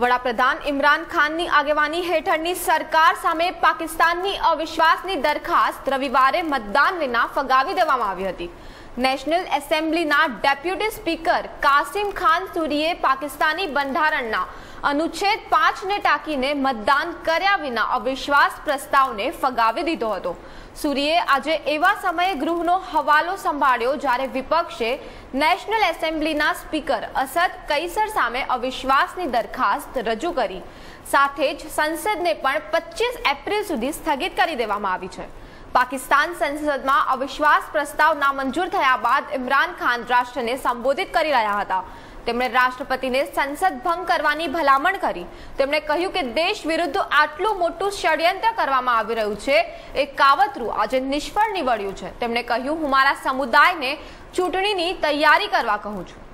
વડાપ્રધાન ઇમરાન ખાનની આગેવાની હેઠળની સરકાર સામે પાકિસ્તાનની અવિશ્વાસની દરખાસ્ત રવિવારે મતદાન વિના ફગાવી દેવામાં આવી હતી. નેશનલ એસેમ્બલીના ડેપ્યુટી સ્પીકર કાસિમ ખાન સુરીએ પાકિસ્તાની બંધારણના અનુચ્છેદ પાંચને ટાંકીને મતદાન કર્યા વિના અવિશ્વાસ પ્રસ્તાવને ફગાવી દીધો હતો. સુરીએ આજે એવા સમયે ગૃહનો હવાલો સંભાળ્યો જ્યારે વિપક્ષે નેશનલ એસેમ્બલીના સ્પીકર અસદ કૈસર સામે અવિશ્વાસની દરખાસ્ત રજૂ કરી. સાથે જ સંસદને પણ પચીસ એપ્રિલ સુધી સ્થગિત કરી દેવામાં આવી છે. પાકિસ્તાન સંસદમાં અવિશ્વાસ પ્રસ્તાવ નામંજૂર થયા બાદ ઇમરાન ખાન રાષ્ટ્રને સંબોધિત કરી રહ્યા હતા. તેમણે રાષ્ટ્રપતિને સંસદ ભંગ કરવાની ભલામણ કરી. તેમણે કહ્યું કે દેશ વિરુદ્ધ આટલું મોટું ષડયંત્ર કરવામાં આવી રહ્યું છે, એ કાવતરું આજે નિષ્ફળ નીવડ્યું છે. તેમણે કહ્યું, હું મારા સમુદાયને ચૂંટણીની તૈયારી કરવા કહું છું.